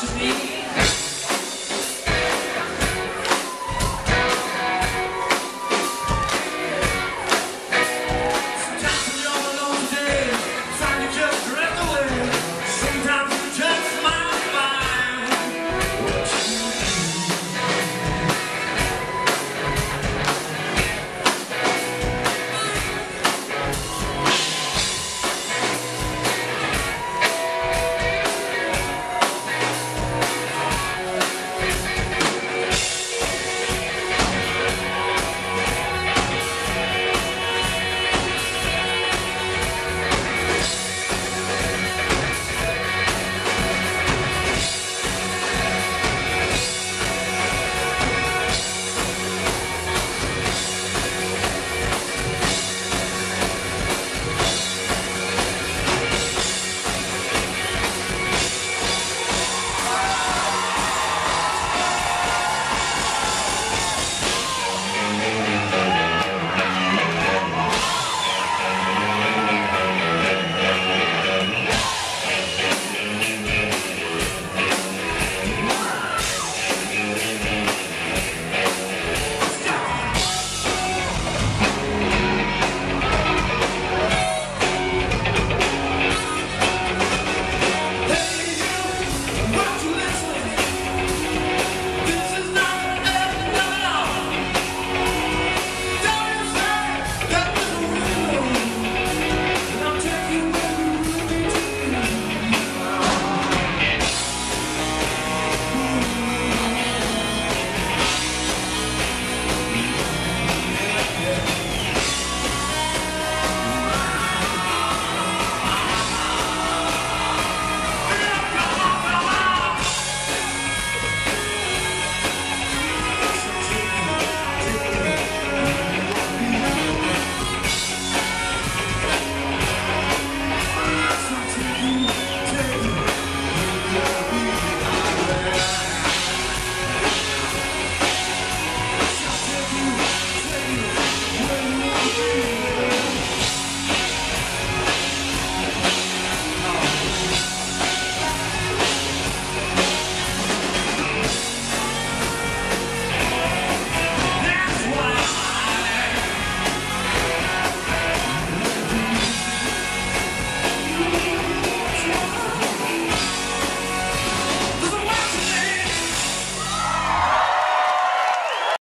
to me.